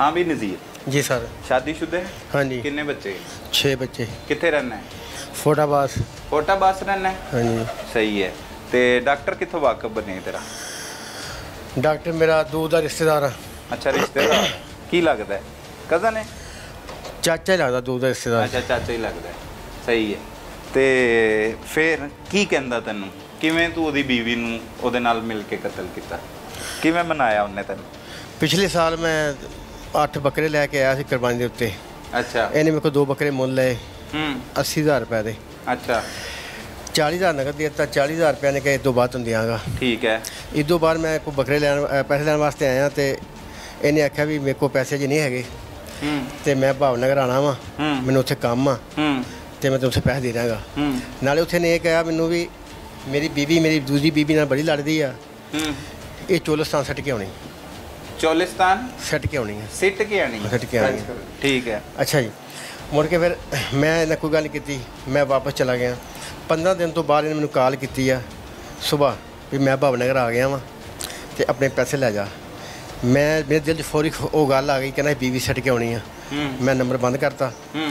ਹਾਂ ਵੀ ਨਜ਼ੀਰ। ਜੀ ਸਰ। ਸ਼ਾਦੀशुदा ਹੈ? ਹਾਂਜੀ। ਕਿੰਨੇ ਬੱਚੇ? 6 ਬੱਚੇ। ਕਿੱਥੇ ਰਹਿਣਾ ਹੈ? ਫੋਟਾਬਾਸ। ਕੋਟਾ ਬਾਸ ਰਹਿਣਾ ਹੈ? ਹਾਂਜੀ। ਸਹੀ ਹੈ। ਤੇ ਡਾਕਟਰ ਕਿੱਥੋਂ ਵਾਕਫ ਬਣੇ ਤੇਰਾ? ਡਾਕਟਰ ਮੇਰਾ ਦੂਰ ਦਾ ਰਿਸ਼ਤੇਦਾਰ ਆ। ਅੱਛਾ ਰਿਸ਼ਤੇਦਾਰ? ਕੀ ਲੱਗਦਾ ਹੈ? ਕਜ਼ਨ ਹੈ? ਚਾਚਾ ਹੀ ਲੱਗਦਾ ਦੂਰ ਦਾ ਰਿਸ਼ਤੇਦਾਰ। ਅੱਛਾ ਚਾਚਾ ਹੀ ਲੱਗਦਾ ਸਹੀ ਹੈ। ਤੇ ਫਿਰ ਕੀ ਕਹਿੰਦਾ ਤੈਨੂੰ? ਕਿਵੇਂ ਤੂੰ ਉਹਦੀ ਬੀਵੀ ਨੂੰ ਉਹਦੇ ਨਾਲ ਮਿਲ ਕੇ ਕਤਲ ਕੀਤਾ? ਕਿਵੇਂ ਮਨਾਇਆ ਉਹਨੇ ਤੈਨੂੰ? ਪਿਛਲੇ ਸਾਲ ਮੈਂ 8 ਬੱਕਰੇ ਲੈ ਕੇ ਆਇਆ ਸੀ ਕੁਰਬਾਨੀ ਦੇ ਉੱਤੇ। ਅੱਛਾ। ਇਹਨੇ ਮੇਰੇ ਕੋਲ ਦੋ ਬੱਕਰੇ ਮੁੱਲ ਲਏ। ਹੂੰ। 80000 ਰੁਪਏ ਦੇ। ਅੱਛਾ। 40000 ਨਗਦ ਦੇ ਦਿੱਤਾ 40000 ਰੁਪਏ ਨੇ ਕਿ ਇਹ ਤੋਂ ਬਾਅਦ ਤੁਹਾਨੂੰ ਦਿਆਂਗਾ। ਠੀਕ ਹੈ। ਇਸ ਤੋਂ ਬਾਅਦ ਮੈਂ ਕੋਈ ਬੱਕਰੇ ਲੈਣ ਪੈਸੇ ਲੈਣ ਵਾਸਤੇ ਆਇਆ ਤੇ ਇਹਨੇ ਆਖਿਆ ਵੀ ਮੇਰੇ ਕੋਲ ਪੈਸੇ ਜੀ ਨਹੀਂ ਹੈਗੇ। ਹੂੰ। ਤੇ ਮੈਂ ਭਾਵਨਗਰ ਆਣਾ ਵਾਂ। ਮੈਨੂੰ ਉੱਥੇ ਕੰਮ ਆ। ਹੂੰ। ਤੇ ਮੈਂ ਉੱਥੇ ਪੈਸੇ ਦੇ ਦਾਂਗਾ ਹੂੰ। ਨਾਲੇ ਉੱਥੇ ਨੇ ਇਹ ਕਿਹਾ ਮੈਨੂੰ ਵੀ ਮੇਰੀ ਬੀਬੀ ਮੇਰੀ ਦੂਜੀ ਬੀਬੀ ਨਾਲ ਬੜੀ ਲੜਦੀ ਆ। ਹੂੰ। ਇਹ ਚੋਲਸਤਾਨ ਸੱਟ ਕੇ ਆਉਣੀ। ਚੋਲਿਸਤਾਨ ਸੱਟ ਕੇ ਆਉਣੀ ਹੈ ਸਿੱਟ ਕੇ ਆਣੀ ਸਿੱਟ ਕੇ ਆਉਣੀ। ਠੀਕ ਹੈ ਅੱਛਾ ਜੀ ਮੁੜ ਕੇ ਫਿਰ ਮੈਂ ਇਹਨਾਂ ਕੋਈ ਗੱਲ ਕੀਤੀ ਮੈਂ ਵਾਪਸ ਚਲਾ ਗਿਆ 15 ਦਿਨ ਤੋਂ ਬਾਅਦ ਇਹਨੇ ਮੈਨੂੰ ਕਾਲ ਕੀਤੀ ਆ ਸਵੇਰ ਵੀ ਮੈਂ ਭਾਵਨਗਰ ਆ ਗਿਆ ਵਾਂ ਤੇ ਆਪਣੇ ਪੈਸੇ ਲੈ ਜਾ ਮੈਂ ਮੇਰੇ ਦਿਲ 'ਚ ਫੌਰੀ ਉਹ ਗੱਲ ਆ ਗਈ ਕਹਿੰਦਾ ਬੀਵੀ ਸੱਟ ਕੇ ਆਉਣੀ ਆ ਹੂੰ ਮੈਂ ਨੰਬਰ ਬੰਦ ਕਰਤਾ ਹੂੰ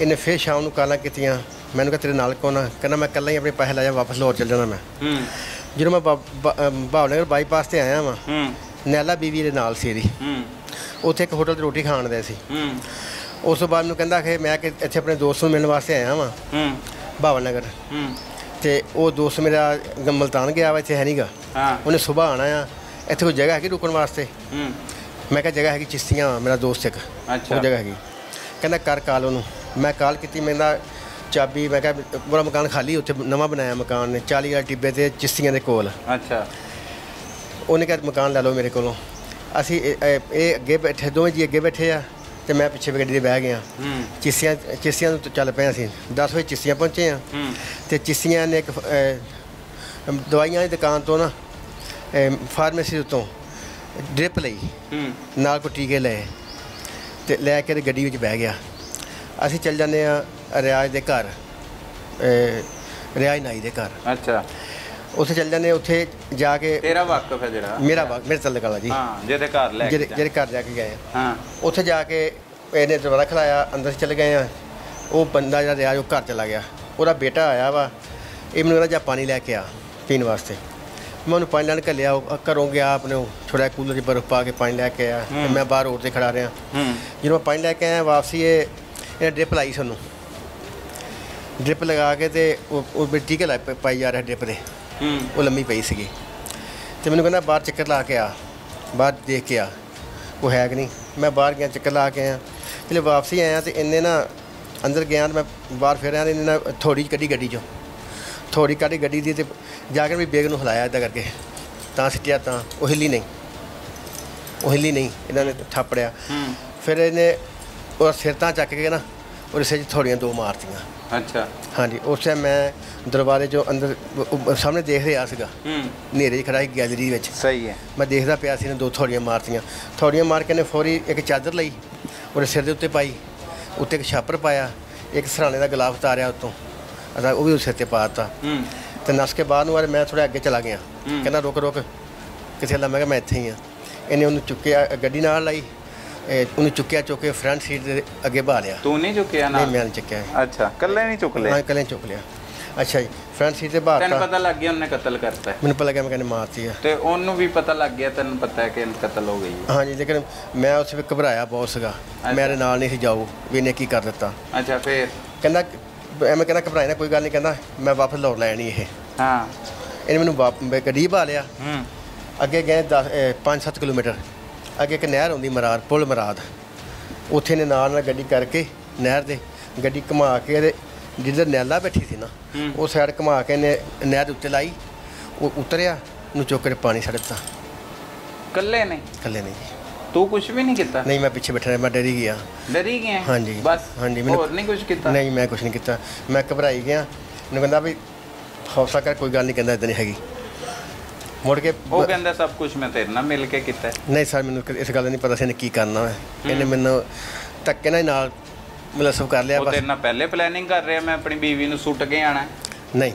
ਇਹਨੇ ਫਿਰ ਸ਼ਾਮ ਨੂੰ ਕਾਲਾਂ ਕੀਤੀਆਂ ਮੈਨੂੰ ਕਿਹਾ ਤੇਰੇ ਨਾਲ ਕੌਣ ਆ ਕਹਿੰਦਾ ਮੈਂ ਇਕੱਲਾ ਹੀ ਆਪਣੇ ਪੈਸੇ ਲੈ ਜਾ ਵਾਪਸ ਲਾਹੌਰ ਚੱਲ ਜਾਣਾ ਮੈਂ ਹੂੰ ਜਦੋਂ ਮੈਂ ਭਾਵਨਗਰ ਬਾਈਪਾਸ ਤੇ ਆਇਆ ਵਾਂ ਹੂੰ ਨੈਲਾ ਬੀਵੀ ਦੇ ਨਾਲ ਸੀ ਇਹਦੀ। ਹੂੰ। ਉੱਥੇ ਇੱਕ ਹੋਟਲ ਤੇ ਰੋਟੀ ਖਾਣ ਦੇ ਸੀ। ਹੂੰ। ਉਸ ਤੋਂ ਬਾਅਦ ਮੈਨੂੰ ਕਹਿੰਦਾ ਕਿ ਮੈਂ ਕਿ ਇੱਥੇ ਆਪਣੇ ਦੋਸਤ ਨੂੰ ਮਿਲਣ ਵਾਸਤੇ ਆਇਆ ਵਾਂ। ਹੂੰ। ਭਾਵਨਗਰ ਹੂੰ। ਤੇ ਉਹ ਦੋਸਤ ਮੇਰਾ ਗ- ਮਲਤਾਨ ਗਿਆ ਵਾ ਇੱਥੇ ਹੈ ਨਹੀਂਗਾ ਹਾਂ। ਉਹਨੇ ਸਵੇਰ ਆਣਾ ਆ। ਇੱਥੇ ਕੋਈ ਜਗ੍ਹਾ ਹੈਗੀ ਰੁਕਣ ਵਾਸਤੇ? ਹੂੰ। ਮੈਂ ਕਿਹਾ ਜਗ੍ਹਾ ਹੈਗੀ ਚਿਸ਼ਤੀਆਂ ਮੇਰਾ ਦੋਸਤ ਇੱਕ। ਉਹ ਜਗ੍ਹਾ ਹੈਗੀ। ਕਹਿੰਦਾ ਕਰ ਕਾਲ ਉਹਨੂੰ। ਮੈਂ ਕਾਲ ਕੀਤੀ ਮੇਰਾ ਚਾਬੀ ਮੈਂ ਕਿਹਾ ਪੂਰਾ ਮਕਾਨ ਖਾਲੀ ਉੱਥੇ ਨਵਾਂ ਬਣਾਇਆ ਮਕਾਨ ਨੇ 40 ਵਾਲੇ ਟਿੱਬੇ ਤੇ ਚਿਸ਼ਤੀਆਂ ਦੇ ਕੋਲ। ਅੱਛਾ। ਉਹਨੇ ਕਿਹਾ ਮਕਾਨ ਲੈ ਲਓ ਮੇਰੇ ਕੋਲੋਂ। ਅਸੀਂ ਇਹ- ਅੱਗੇ ਬੈਠੇ ਦੋਵੇਂ ਜੀ ਅੱਗੇ ਬੈਠੇ ਆ ਤੇ ਮੈਂ ਪਿੱਛੇ ਗੱਡੀ ਦੇ ਬਹਿ ਗਿਆ। ਹੂੰ। ਚਿਸ਼ਤੀਆਂ ਚਿਸ਼ਤੀਆਂ ਤੋਂ ਚੱਲ ਪਏ ਅਸੀਂ 10 ਵਜੇ ਚਿਸ਼ਤੀਆਂ ਪਹੁੰਚੇ ਆ। ਹੂੰ। ਤੇ ਚਿਸ਼ਤੀਆਂ ਨੇ ਇੱਕ ਦਵਾਈਆਂ ਦੀ ਦੁਕਾਨ ਤੋਂ ਨਾ ਫਾਰਮੇਸੀ ਤੋਂ ਡ੍ਰਿਪ ਲਈ। ਨਾਲ ਕੋ ਟੀਕੇ ਲਏ। ਤੇ ਲੈ ਕੇ ਗੱਡੀ ਵਿੱਚ ਬਹਿ ਗਿਆ। ਅਸੀਂ ਚੱਲ ਜਾਂਦੇ ਆ ਰਿਆਜ਼ ਦੇ ਘਰ ਰਿਆਜ਼ ਨਾਈ ਦੇ ਘਰ। ਅੱਛਾ। ਉੱਥੇ ਚੱਲ ਜਾਂਦੇ ਉੱਥੇ ਜਾ ਕੇ ਤੇਰਾ ਵਾਕਫ ਹੈ ਜਿਹੜਾ। ਮੇਰਾ ਵਾ- ਮੇਰੇ ਤਲਕ ਵਾਲਾ ਜੀ। ਹਾਂ ਜਿਹਦੇ ਘਰ ਲੈ ਕੇ ਜਿਹੜੇ ਜਾ। ਜਿਹੜੇ ਘਰ ਜਾ ਕੇ ਗਏ ਆ। ਹਾਂ। ਉੱਥੇ ਜਾ ਕੇ ਇਹਨੇ ਦਰਵਾਜ਼ਾ ਖਲਾਇਆ ਅੰਦਰ ਚਲੇ ਗਏ ਆ। ਉਹ ਬੰਦਾ ਜਿਹੜਾ ਰਿਆਜ਼ ਉਹ ਘਰ ਚਲਾ ਗਿਆ। ਉਹਦਾ ਬੇਟਾ ਆਇਆ ਵਾ। ਇਹ ਮੈਨੂੰ ਕਹਿੰਦਾ ਜਾ ਪਾਣੀ ਲੈ ਕੇ ਆ ਪੀਣ ਵਾਸਤੇ। ਮੈਂ ਉਹਨੂੰ ਪਾਣੀ ਲੈਣ ਘੱਲਿਆ ਉਹ ਘਰੋਂ ਗਿਆ ਆਪਣੇ ਥੋੜਾ ਕੂਲਰ 'ਚ ਬਰਫ਼ ਪਾ ਕੇ ਪਾਣੀ ਲੈ ਕੇ ਤੇ ਮੈਂ ਬਾਹਰ ਰੋਡ ਤੇ ਖੜਾ ਰਿਹਾ। ਹੂੰ। ਜਦੋਂ ਮੈਂ ਪਾਣੀ ਲੈ ਕੇ ਆਇਆ ਵਾਪਸੀ ਇਹ ਇਹਨੇ ਡ੍ਰਿਪ ਲਾਈ ਸਾਨੂੰ। ਡ੍ਰਿਪ ਲਗਾ ਕੇ ਤੇ ਉਹ ਟੀਕੇ ਲਾਏ ਪ- ਪਾਈ ਜਾ ਰਿਹਾ ਡ੍ਰਿਪ ਦੇ ਉਹ ਲੰਮੀ ਪਈ ਸੀਗੀ। ਤੇ ਮੈਨੂੰ ਕਹਿੰਦਾ ਬਾਹਰ ਚੱਕਰ ਲਾ ਕੇ ਆ। ਬਾਹਰ ਦੇਖ ਕੇ ਆ। ਉਹ ਹੈ ਕਿ ਨਹੀਂ? ਮੈਂ ਬਾਹਰ ਗਿਆ ਚੱਕਰ ਲਾ ਕੇ ਆਇਆ। ਜਦੋਂ ਵਾਪਸੀ ਆਇਆ ਤੇ ਇਹਨੇ ਨਾ ਅੰਦਰ ਗਿਆ ਤੇ ਮੈਂ ਬਾਹਰ ਫਿਰ ਆਇਆ ਤੇ ਇਹਨੇ ਨਾ ਥੋੜੀ ਕੱਢੀ ਗੱਡੀ ਚੋਂ। ਥੋੜੀ ਕੱਢੀ ਗੱਡੀ ਦੀ ਤੇ ਜਾ ਕੇ ਵੀ ਬੇਗ ਨੂੰ ਹਿਲਾਇਆ ਇਦਾਂ ਕਰਕੇ। ਤਾਂ ਸਿੱਟਿਆ ਤਾਂ ਉਹ ਹਿੱਲੀ ਨਹੀਂ। ਉਹ ਹਿੱਲੀ ਨਹੀਂ ਇਹਨਾਂ ਨੇ ਥਾਪੜਿਆ। ਫਿਰ ਇਹਨੇ ਉਹ ਸਿਰ ਤਾਂ ਚੱਕ ਕੇ ਨਾ ਉਹਦੇ ਸਿਰ 'ਚ ਥੋੜੀਆਂ ਦੋ ਮਾਰਤੀਆਂ। ਅੱਛਾ। ਹਾਂਜੀ ਉਸ ਟਾਈਮ ਮੈਂ ਦਰਬਾਰੇ ਚੋਂ ਅੰਦਰ ਉਹ- ਸਾਹਮਣੇ ਦੇਖ ਰਿਹਾ ਸੀਗਾ। ਹੂੰ। ਹਨੇਰੇ 'ਚ ਖੜਾ ਸੀ ਗੈਲਰੀ ਵਿੱਚ। ਸਹੀ ਹੈ। ਮੈਂ ਦੇਖਦਾ ਪਿਆ ਸੀ ਨੇ ਦੋ ਥੋੜੀਆਂ ਮਾਰਤੀਆਂ। ਥੋੜੀਆਂ ਮਾਰ ਕੇ ਨੇ ਫੌਰੀ ਇੱਕ ਚਾਦਰ ਲਈ ਉਹਦੇ ਸਿਰ ਦੇ ਉੱਤੇ ਪਾਈ ਉੱਤੇ ਇੱਕ ਛਾਪਰ ਪਾਇਆ ਇੱਕ ਸਰਾਣੇ ਦਾ ਗਲਾਫ ਉਤਾਰਿਆ ਉੱਤੋਂ। ਅਦਾ ਉਹ ਵੀ ਉਸ ਸਿਰ ਤੇ ਪਾ ਦਿੱਤਾ। ਹੂੰ। ਤੇ ਨਸ ਕੇ ਬਾਹਰ ਨੂੰ ਆ ਮੈਂ ਥੋੜਾ ਅੱਗੇ ਚਲਾ ਗਿਆ। ਕਹਿੰਦਾ ਰੁਕ ਰੁਕ ਕਿੱਥੇ ਲਾ? ਮੈਂ ਕਿਹਾ ਮੈਂ ਇੱਥੇ ਹੀ ਆ ਇਹਨੇ ਉਹਨੂੰ ਚੁੱਕਿਆ ਗੱਡੀ ਨਾਲ ਲਾਈ। ਇਹ ਉਹਨੂੰ ਚੁੱਕਿਆ ਚੁੱਕ ਕੇ ਫਰੰਟ ਸੀਟ ਦੇ ਅੱਗੇ ਬਹਾ ਲਿਆ। ਤੂੰ ਨਹੀਂ ਚੁੱਕਿਆ ਨਾ ਨਹੀਂ ਮੈਂ ਨਹੀਂ ਚੁੱਕਿਆ। ਅੱਛਾ ਕੱਲੇ ਨਹੀਂ ਚੁੱਕ ਲੈ ਹਾਂ ਕੱਲੇ ਚੁੱਕ ਲਿਆ। ਅੱਛਾ ਜੀ ਫਰੰਟ ਸੀਟ ਤੇ ਤੈਨੂੰ ਬਹਾਤਾ ਪਤਾ ਲੱਗ ਗਿਆ ਉਹਨੇ ਕਤਲ ਕਰਤਾ। ਮੈਨੂੰ ਪਤਾ ਲੱਗਿਆ ਮੈਂ ਕਹਿੰਦੇ ਮਾਰਤੀ ਆ। ਤੇ ਉਹਨੂੰ ਵੀ ਪਤਾ ਲੱਗ ਗਿਆ ਤੈਨੂੰ ਪਤਾ ਹੈ ਕਿ ਕਤਲ ਹੋ ਗਈ ਹੈ। ਹਾਂਜੀ ਲੇਕਿਨ ਮੈਂ ਉਸ ਵੇਲੇ ਘਬਰਾਇਆ ਬਹੁਤ ਸੀਗਾ। ਮੇਰੇ ਨਾਲ ਨਹੀਂ ਸੀ ਜਾਊ ਵੀ ਇਹਨੇ ਕੀ ਕਰ ਦਿੱਤਾ। ਅੱਛਾ ਫੇਰ? ਕਹਿੰਦਾ ਐਵੇਂ ਕਹਿੰਦਾ ਘਬਰਾਇਆ ਨਾ ਕੋਈ ਗੱਲ ਨਹੀਂ ਕਹਿੰਦਾ ਮੈਂ ਵਾਪਸ ਲੌਟ ਲੈਣੀ ਇਹ। ਹਾਂ। ਇਹਨੇ ਮੈਨੂੰ ਵਾਪ ਮੈਂ ਗੱਡੀ ਪਾ ਲਿਆ। ਹੂੰ। ਅੱਗੇ ਗਏ 10 5-7 ਕਿਲੋਮੀਟਰ। ਅੱਗੇ ਇੱਕ ਨਹਿਰ ਹੁੰਦੀ ਮਰਾਦ ਪੁਲ ਮਰਾਦ। ਉੱਥੇ ਨੇ ਨਾਲ ਨਾਲ ਗੱਡੀ ਕਰਕੇ ਨਹਿਰ ਦੇ ਗੱਡੀ ਘੁਮਾ ਕੇ ਇਹਦੇ ਜਿੱਧਰ ਨੈਲਾ ਬੈਠੀ ਸੀ ਨਾ ਉਹ ਸਾਈਡ ਘੁਮਾ ਕੇ ਨੇ ਨਹਿਰ ਦੇ ਉੱਤੇ ਲਾਈ ਉਹ ਉਤਰਿਆ ਉਹਨੂੰ ਚੁੱਕ ਕੇ ਪਾਣੀ ਛੱਡ ਦਿੱਤਾ। ਕੱਲੇ ਨੇ? ਇਕੱਲੇ ਨਹੀਂ ਜੀ। ਤੂੰ ਕੁਝ ਵੀ ਨਹੀਂ ਕੀਤਾ? ਨਹੀਂ ਮੈਂ ਪਿੱਛੇ ਬੈਠਾ ਰਿਹਾ ਮੈਂ ਡਰੀ ਗਿਆ। ਡਰੀ ਗਿਆ ਹਾਂਜੀ। ਬਸ ਹਾਂਜੀ, ਮੈਨੂੰ- ਹੋਰ ਨਹੀਂ ਕੁਝ ਕੀਤਾ? ਨਹੀਂ ਮੈਂ ਕੁਝ ਨਹੀਂ ਕੀਤਾ। ਮੈਂ ਘਬਰਾਈ ਗਿਆ। ਮੈਨੂੰ ਕਹਿੰਦਾ ਵੀ ਹੌਸਲਾ ਕਰ ਕੋਈ ਗੱਲ ਨਹੀਂ ਕਹਿੰਦਾ ਇਦਾਂ ਨਹੀਂ ਹੈਗੀ। ਮੁੜ ਕੇ ਉਹ ਕਹਿੰਦਾ ਸਭ ਕੁਝ ਮੈਂ ਤੇਰੇ ਨਾਲ ਮਿਲ ਕੇ ਕੀਤਾ। ਨਹੀਂ ਸਰ ਮੈਨੂੰ ਇਸ ਗੱਲ ਦਾ ਨਹੀਂ ਪਤਾ ਸੀ ਇਹਨੇ ਕੀ ਕਰਨਾ ਹੈ। ਇਹਨੇ ਮੈਨੂੰ ਧੱਕੇ ਨਾਲ ਨਾਲ ਮਲਸਫ ਕਰ ਲਿਆ ਉਹ ਬਸ। ਤੇਰੇ ਨਾਲ ਪਹਿਲੇ ਪਲੈਨਿੰਗ ਕਰ ਰਿਹਾ ਮੈਂ ਆਪਣੀ ਬੀਵੀ ਨੂੰ ਸੁੱਟ ਕੇ ਆਣਾ। ਨਹੀਂ।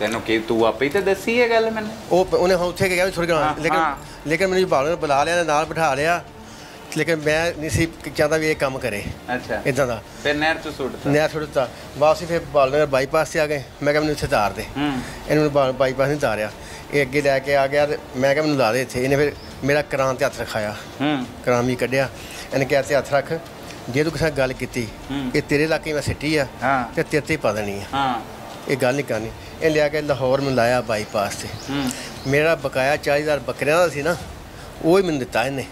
ਤੈਨੂੰ ਕੀ ਤੂੰ ਆਪੇ ਹੀ ਤੇ ਦੱਸੀ ਇਹ ਗੱਲ ਮੈਨੂੰ? ਉਹ ਪ- ਉਹਨੇ ਉੱਥੇ ਗਿਆ ਵੀ ਹਾਂ, ਲੇਕਿਨ। ਲੇਕਿਨ ਮੈਨੂੰ ਬਾਲ ਨੇ ਬੁਲਾ ਲਿਆ ਨਾਲ ਬਿਠਾ ਲਿਆ। ਲੇਕਿਨ ਮੈਂ ਨਹੀਂ ਸੀ ਚਾਹੁੰਦਾ ਵੀ ਇਹ ਕੰਮ ਕਰੇ। ਅੱਛਾ। ਇਦਾਂ ਦਾ। ਫਿਰ ਨਹਿਰ ਚ ਸੁੱਟਤਾ ਨਿਆ ਛੁੱਟਤਾ ਵਾਪਸੀ ਫਿਰ ਬਾਲਨਗਰ ਬਾਈਪਾਸ ਤੇ ਆ ਗਏ। ਮੈਂ ਕਿਹਾ ਮੈਨੂੰ ਇੱਥੇ ਤਾਰ ਦੇ। ਹੂੰ। ਇਹਨੂੰ ਬਾਈਪਾਸ ਨਹੀਂ ਤਾਰਿਆ ਇਹ ਅੱਗੇ ਲੈ ਕੇ ਆ ਗਿਆ ਤੇ ਮੈਂ ਕਿਹਾ ਮੈਨੂੰ ਲਾ ਦੇ ਇੱਥੇ। ਇਹਨੇ ਫਿਰ ਮੇਰਾ ਕਰਾਂ ਤੇ ਹੱਥ ਰਖਾਇਆ। ਹੂੰ। ਕਰਾਂ ਵੀ ਕੱਢਿਆ। ਇਹਨੇ ਕਿਹਾ ਤੇ ਹੱਥ ਰੱਖ। ਜੇ ਤੂੰ ਕਿਸੇ ਨਾਲ ਗੱਲ ਕੀਤੀ। ਇਹ ਤੇਰੇ ਇਲਾਕੇ ਮੈਂ ਸਿੱਟੀ ਆ ਤੇ ਤੇਰੇ ਤੇ ਪਾ ਦੇਣੀ ਆ। ਹਾਂ। ਇਹ ਗੱਲ ਨਹੀਂ ਕਰਨੀ। ਇਹ ਲਿਆ ਕੇ ਲਾਹੌਰ ਮੈਨੂੰ ਲਾਇਆ ਬਾਈਪਾਸ ਤੇ। ਮੇਰਾ ਬਕਾਇਆ 40000 ਬੱਕਰਿਆਂ ਦਾ ਸੀ ਨਾ ਉਹ ਹੀ ਮੈਨੂੰ ਦਿੱਤਾ ਇਹਨੇ।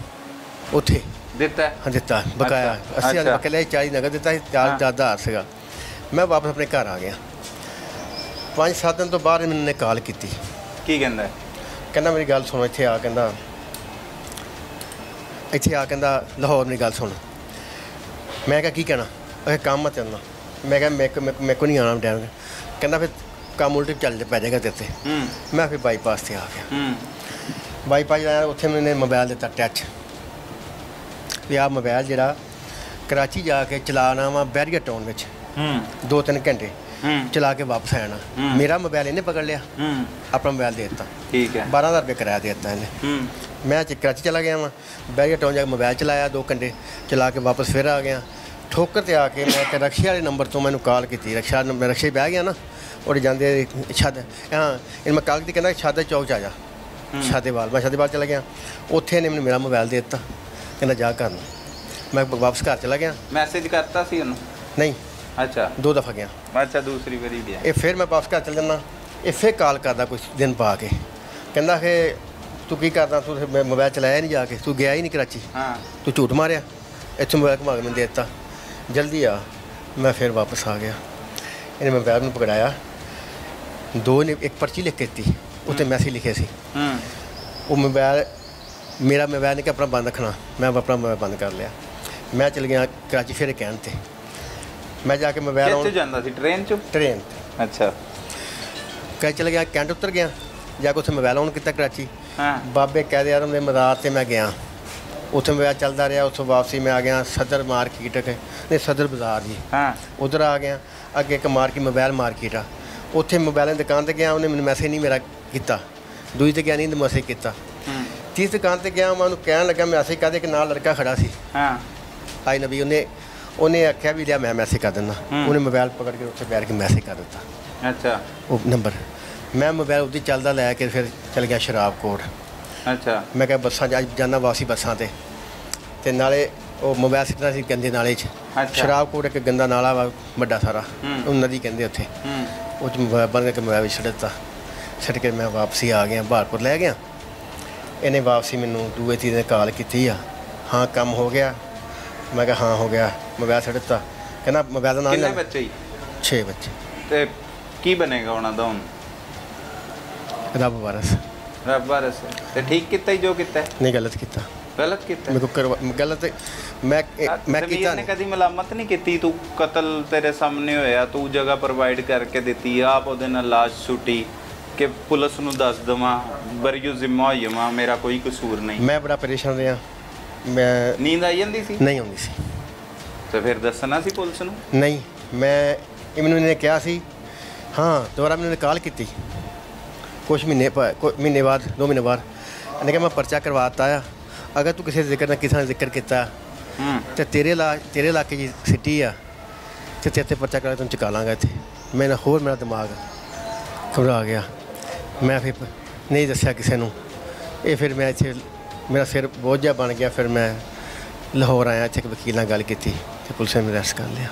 ਉੱਥੇ। ਦਿੱਤਾ? ਹੈ? ਦਿੱਤਾ। ਬਕਾਇਆ ਅੱਛਾ, 80000 ਅੱਛਾ। ਬੱਕਰੇ ਲਈ 40 ਨਗਦ ਦਿੱਤਾ ਸੀ ਚਾਰ ਹਾਂ। ਹਜ਼ਾਰ ਸੀਗਾ। ਮੈਂ ਵਾਪਸ ਆਪਣੇ ਘਰ ਆ ਗਿਆ। ਪੰਜ ਸੱਤ ਦਿਨ ਤੋਂ ਬਾਅਦ ਮੈਨੂੰ ਨੇ ਕਾਲ ਕੀਤੀ। ਕੀ ਕਹਿੰਦਾ? ਕਹਿੰਦਾ ਮੇਰੀ ਗੱਲ ਸੁਣੋ ਇੱਥੇ ਆ ਕਹਿੰਦਾ ਇੱਥੇ ਆ ਕਹਿੰਦਾ ਲਾਹੌਰ ਮੇਰੀ ਗੱਲ ਸੁਣ। ਮੈਂ ਕਿਹਾ ਕੀ ਕਹਿਣਾ? ਇਹ ਕੰਮ ਆ ਚੱਲਣਾ ਮੈਂ ਕਿਹਾ ਮੈਂ ਮੇਰੇ ਕੋ ਨਹੀਂ ਆਉਣਾ ਟਾਈਮ ਕਹਿੰਦਾ ਫਿਰ ਕੰਮ ਉਲਟ ਚੱਲ ਪੈ ਜਾਏਗਾ ਤੇਰੇ ਤੇ। ਹੂੰ। ਮੈਂ ਫਿਰ ਬਾਈਪਾਸ ਤੇ ਆ ਗਿਆ। ਹੂੰ। ਬਾਈਪਾਸ ਆਇਆ ਉੱਥੇ ਮੈਨੇ ਮੋਬਾਈਲ ਦਿੱਤਾ ਟੱਚ ਵੀ ਆਹ ਮੋਬਾਈਲ ਜਿਹੜਾ ਕਰਾਚੀ ਜਾ ਕੇ ਚਲਾਣਾ ਵਾ ਬੈਰੀਅਰ ਟਾਊਨ ਵਿੱਚ। ਹੂੰ। ਦੋ ਤਿੰਨ ਘੰਟੇ। ਹੂੰ ਚਲਾ ਕੇ ਵਾਪਸ ਆਣਾ। ਮੇਰਾ ਮੋਬਾਈਲ ਇਹਨੇ ਪਕੜ ਲਿਆ। ਆਪਣਾ ਮੋਬਾਈਲ ਦੇ ਦਿੱਤਾ। ਠੀਕ ਹੈ। 12000 ਰੁਪਏ ਕਿਰਾਇਆ ਦੇ ਦਿੱਤਾ ਇਹਨੇ। ਮੈਂ ਚ ਕਰਾਚੀ ਚਲਾ ਗਿਆ ਵਾਂ। ਬੈਰੀਅਰ ਟਾਊਨ ਜਾ ਕੇ ਮੋਬਾਈਲ ਚਲਾਇਆ ਦੋ ਘੰਟੇ। ਚਲਾ ਕੇ ਵਾਪਸ ਫਿਰ ਆ ਗਿਆ। ਠੋਕਰ ਤੇ ਆ ਕੇ ਮੈਂ ਇੱਕ ਰਕਸ਼ੇ ਵਾਲੇ ਨੰਬਰ ਤੋਂ ਮੈਨੂੰ ਕਾਲ ਕੀਤੀ। ਰਕਸ਼ਾ ਮੈਂ ਰਕਸ਼ੇ 'ਚ ਬਹਿ ਗਿਆ ਨਾ। ਔਰ ਜਾਂਦੇ ਛੱਡ ਹਾਂ ਇਹ ਮੈਂ ਕਾਲ ਕੀਤੀ ਕਹਿੰਦਾ ਛੱਡ ਚੌਕ 'ਚ ਆ ਜਾ। ਛਾਦੇਵਾਲ ਮੈਂ ਛਾਦੇਵਾਲ ਚਲਾ ਗਿਆ। ਉੱਥੇ ਇਹਨੇ ਮੈਨੂੰ ਮੇਰਾ ਮੋਬਾਈਲ ਦੇ ਦਿੱਤਾ। ਕਹਿੰਦਾ ਜਾ ਘਰ ਨੂੰ। ਮੈਂ ਵਾਪਸ ਘਰ ਚਲਾ ਗਿਆ। ਮੈਸੇਜ ਕਰਤਾ ਸੀ ਉਹਨੂੰ? ਨਹੀਂ। ਅੱਛਾ। ਦੋ ਦਫਾ ਗਿਆ। ਅੱਛਾ ਦੂਸਰੀ ਵਾਰੀ ਗਿਆ। ਇਹ ਫਿਰ ਮੈਂ ਵਾਪਸ ਘਰ ਚਲ ਜਾਂਦਾ। ਇਹ ਫਿਰ ਕਾਲ ਕਰਦਾ ਕੁਝ ਦਿਨ ਪਾ ਕੇ। ਕਹਿੰਦਾ ਕਿ ਤੂੰ ਕੀ ਕਰਦਾ? ਤੂੰ ਮੈਂ ਮੋਬਾਈਲ ਚਲਾਇਆ ਨਹੀਂ ਜਾ ਕੇ। ਤੂੰ ਗਿਆ ਹੀ ਨਹੀਂ ਕਰਾਚੀ। ਹਾਂ। ਤੂੰ ਝੂਠ ਮਾਰਿਆ। ਇੱਥੋਂ ਮੋਬਾਈਲ ਘੁਮਾ ਕੇ ਮੈਨੂੰ ਦੇ ਦਿੱਤਾ। ਜਲਦੀ ਆ। ਮੈਂ ਫਿਰ ਵਾਪਸ ਆ ਗਿਆ। ਇਹਨੇ ਮੋਬਾਈਲ ਨੂੰ ਪਕੜਾਇਆ। ਦੋ ਨੇ ਇੱਕ ਪਰਚੀ ਲਿਖ ਕੇ ਦਿੱਤੀ। ਉੱਤੇ ਮੈਸੇਜ ਲਿਖਿਆ ਸੀ। ਹੂੰ। ਉਹ ਮੋਬਾਈਲ ਮੇਰਾ ਮੋਬਾਈਲ ਨੇ ਕਿ ਆਪਣਾ ਬੰਦ ਰੱਖਣਾ। ਮੈਂ ਆਪਣਾ ਮੋਬਾਈਲ ਬੰਦ ਕਰ ਲਿਆ। ਮੈਂ ਚਲ ਗਿਆ ਕਰਾਚੀ ਫਿਰ ਕਹਿਣ ਤੇ। ਮੈਂ ਜਾ ਕੇ ਮੋਬਾਈਲ ਕਿੱਥੇ ਜਾਂਦਾ ਸੀ? ਟ੍ਰੇਨ ਚ? ਟ੍ਰੇਨ ਤੇ। ਅੱਛਾ। ਕਹ ਚਲ ਗਿਆ ਕੈਂਟ ਉਤਰ ਗਿਆ। ਜਾ ਕੇ ਉੱਥੇ ਮੋਬਾਈਲ ਆਨ ਕੀਤਾ ਕਰਾਚੀ। ਹਾਂ। ਬਾਬੇ ਕਹਦੇ ਆਦਮ ਦੇ ਮਜ਼ਾਰ ਤੇ ਮੈਂ ਗਿਆ। ਉੱਥੇ ਮੋਬਾਈਲ ਚੱਲਦਾ ਰਿਹਾ ਉੱਥੋਂ ਵਾਪਸੀ ਮੈਂ ਆ ਗਿਆ ਸਦਰ ਮਾਰਕੀਟ ਨਹੀਂ ਸਦਰ ਬਾਜ਼ਾਰ ਜੀ। ਹਾਂ। ਉਧਰ ਆ ਗਿਆ ਅੱਗੇ ਇੱਕ ਮਾਰਕੀਟ ਮੋਬਾਈਲ ਮਾਰਕੀਟ ਆ। ਉੱਥੇ ਮੋਬਾਈਲਾਂ ਦੀ ਦੁਕਾਨ ਤੇ ਗਿਆ ਉਹਨੇ ਮੈਨੂੰ ਮੈਸੇਜ ਨਹੀਂ ਮੇਰਾ ਕੀਤਾ। ਦੂਜੀ ਤੇ ਗਿਆ ਨਹੀਂ ਮੈਸੇਜ ਕੀਤਾ। ਹੂੰ। ਤੀਸ ਦੁਕਾਨ ਤੇ ਗਿਆ ਮੈਂ ਉਹਨੂੰ ਕਹਿਣ ਲੱਗਾ ਮੈਸੇਜ ਕਾਦੇ ਕਿ ਨਾਲ ਲੜਕਾ ਖੜਾ ਸੀ। ਹਾਂ। ਆਈ ਨਬੀ ਉਹਨੇ ਉਹਨੇ ਆਖਿਆ ਵੀ ਲਿਆ ਮੈਂ ਮੈਸੇਜ ਕਰ ਦਿੰਦਾ। ਉਹਨੇ ਮੋਬਾਈਲ ਪਕੜ ਕੇ ਉੱਥੇ ਬੈਠ ਕੇ ਮੈਸੇਜ ਕਰ ਦਿੱਤਾ। ਅੱਛਾ। ਉਹ ਨੰਬਰ ਮੈਂ ਮੋਬਾਈਲ ਉਹਦੀ ਚੱਲਦਾ ਲੈ ਕੇ ਫਿਰ ਚਲ ਗਿਆ ਸ਼ਰਾਬ ਕੋਟ ਅੱਛਾ। ਮੈਂ ਕਿਹਾ ਬੱਸਾਂ ਅੱਜ ਜਾਂਦਾ ਵਾਸੀ ਬੱਸਾਂ ਤੇ। ਤੇ ਨਾਲੇ ਉਹ ਮੋਬਾਈਲ ਸਿੱਟਣਾ ਸੀ ਗੰਦੇ ਨਾਲੇ 'ਚ। ਸ਼ਰਾਬ ਕੋਟ ਇੱਕ ਗੰਦਾ ਨਾਲਾ ਵਾ ਵੱਡਾ ਸਾਰਾ। ਉਹ ਨਦੀ ਕਹਿੰਦੇ ਉੱਥੇ। ਉਹ 'ਚ ਮੋਬਾਈਲ ਬੰਨ ਕੇ ਮੋਬਾਈਲ ਛੱਡ ਦਿੱਤਾ। ਛੱਡ ਕੇ ਮੈਂ ਵਾਪਸੀ ਆ ਗਿਆ ਬਹਾਰਪੁਰ ਲੈ ਗਿਆ। ਇਹਨੇ ਵਾਪਸੀ ਮੈਨੂੰ ਦੂਏ ਤੀਜੇ ਦਿਨ ਕਾਲ ਕੀਤੀ ਆ। ਹਾਂ ਕੰਮ ਹੋ ਗਿਆ। ਮੈਂ ਕਿਹਾ ਹਾਂ ਹੋ ਗਿਆ ਮੋਬਾਈਲ ਛੱਡ ਦਿੱਤਾ। ਕਹਿੰਦਾ ਮੋਬਾਈਲ ਦਾ ਨਾਮ ਕਿੰਨੇ ਬੱਚੇ ਹੀ 6 ਬੱਚੇ। ਤੇ ਕੀ ਬਣੇਗਾ ਉਹਨਾਂ ਦਾ ਹੁਣ? ਰੱਬ ਵਾਰਸ। ਰੱਬ ਵਾਰਸ। ਤੇ ਠੀਕ ਕੀਤਾ ਹੀ ਜੋ ਕੀਤਾ? ਨਹੀਂ ਗਲਤ ਕੀਤਾ। ਗਲਤ ਕੀਤਾ? ਮੇਰੇ ਕੋ ਕਰਵਾ ਗਲਤ ਮੈਂ ਮੈਂ ਕੀਤਾ ਨਹੀਂ। ਕਦੀ ਮਲਾਮਤ ਨਹੀਂ ਕੀਤੀ? ਤੂੰ ਕਤਲ ਤੇਰੇ ਸਾਹਮਣੇ ਹੋਇਆ ਤੂੰ ਜਗ੍ਹਾ ਪ੍ਰੋਵਾਈਡ ਕਰਕੇ ਦਿੱਤੀ ਆਪ ਉਹਦੇ ਨਾਲ ਲਾਸ਼ ਸੁੱਟੀ ਕਿ ਪੁਲਿਸ ਨੂੰ ਦੱਸ ਦਵਾਂ ਬਰੀਓ ਜ਼ਿੰਮਾ ਹੋਈ ਜਾਵਾਂ ਮੇਰਾ ਕੋਈ ਕਸੂਰ ਨਹੀਂ। ਮੈਂ ਬੜਾ ਪਰੇਸ਼ਾਨ ਰਿਹਾ। ਮੈਂ ਨੀਂਦ ਆਈ ਜਾਂਦੀ ਸੀ? ਨਹੀਂ ਆਉਂਦੀ ਸੀ। ਤੇ ਫਿਰ ਦੱਸਣਾ ਸੀ ਪੁਲਿਸ ਨੂੰ? ਨਹੀਂ ਮੈਂ ਇਹ ਮੈਨੂੰ ਇਹਨੇ ਕਿਹਾ ਸੀ ਹਾਂ ਦੁਬਾਰਾ ਮੈਨੂੰ ਕਾਲ ਕੀਤੀ। ਕੁਛ ਮਹੀਨੇ ਪ- ਕੁ- ਮਹੀਨੇ ਬਾਅਦ ਦੋ ਮਹੀਨੇ ਬਾਅਦ ਇਹਨੇ ਕਿਹਾ ਮੈਂ ਪਰਚਾ ਕਰਵਾਤਾ ਆ। ਅਗਰ ਤੂੰ ਕਿਸੇ ਜ਼ਿਕਰ ਨਾਲ ਕਿਸੇ ਨਾਲ ਜ਼ਿਕਰ ਕੀਤਾ ਹੂੰ। ਤੇ ਤੇਰੇ ਲਾ ਤੇਰੇ ਇਲਾਕੇ ਦੀ ਸਿੱਟੀ ਆ ਤੇ ਤੇਰੇ ਤੇ ਪਰਚਾ ਕਰਾ ਤੈਨੂੰ ਚੁਕਾ ਲਾਂਗਾ ਇੱਥੇ। ਮੈਂ ਨਾ ਹੋਰ ਮੇਰਾ ਦਿਮਾਗ ਘਬਰਾ ਗਿਆ। ਮੈਂ ਫਿਰ ਨਹੀਂ ਦੱਸਿਆ ਕਿਸੇ ਨੂੰ। ਇਹ ਫਿਰ ਮੈਂ ਇੱਥੇ ਮੇਰਾ ਸਿਰ ਬੋਝ ਜਿਹਾ ਬਣ ਗਿਆ, ਫਿਰ ਮੈਂ ਲਾਹੌਰ ਆਇਆ, ਇੱਥੇ ਇੱਕ ਵਕੀਲ ਨਾਲ ਗੱਲ ਕੀਤੀ ਤੇ ਪੁਲਿਸ ਨੇ ਮੈਨੂੰ ਅਰੈਸਟ ਕਰ ਲਿਆ।